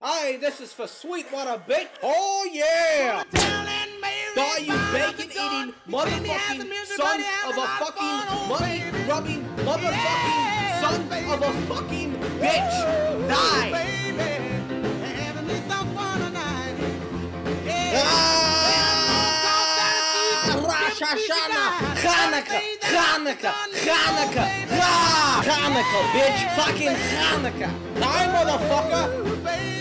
Hey, this is for Sweetwater, bitch. Oh, yeah. Die, you bacon eating motherfucking son of a fucking money rubbing motherfucking son of a fucking bitch. Die. Rosh Hashanah, Hanukkah, Hanukkah, Hanukkah, ah, Hanukkah, bitch, fucking Hanukkah. Die, motherfucker.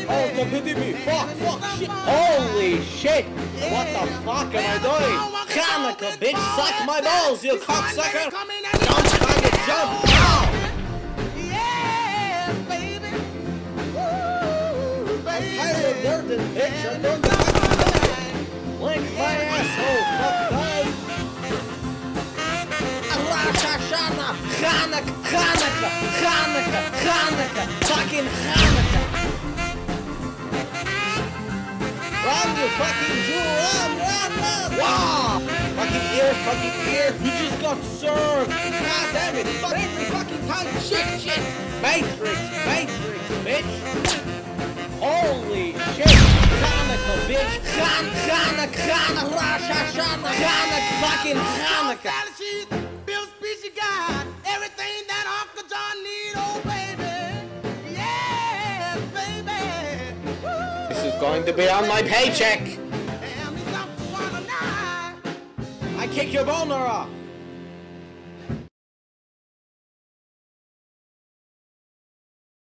Oh, the me. Fuck, fuck, shit. Holy shit. What the fuck am I doing? Hanukkah, bitch, suck my balls, you cocksucker. Jump, faggot, jump. Durden, bitch, I'm fucking my asshole, fuck Hanukkah, Hanukkah, Hanukkah, Hanukkah, fucking Hanukkah. Run, you fucking Jew, run, run, run! Wow! Fucking ear, fucking ear, you just got served! God damn it, fuck every fucking time, shit, shit! Matrix, Matrix, bitch! Holy shit! Hanukkah, bitch! Han, Hanukkah, Hanukkah, Rosh Hashanah, Hanukkah, fucking Hanukkah! Going to be on my paycheck! I kick your boner off!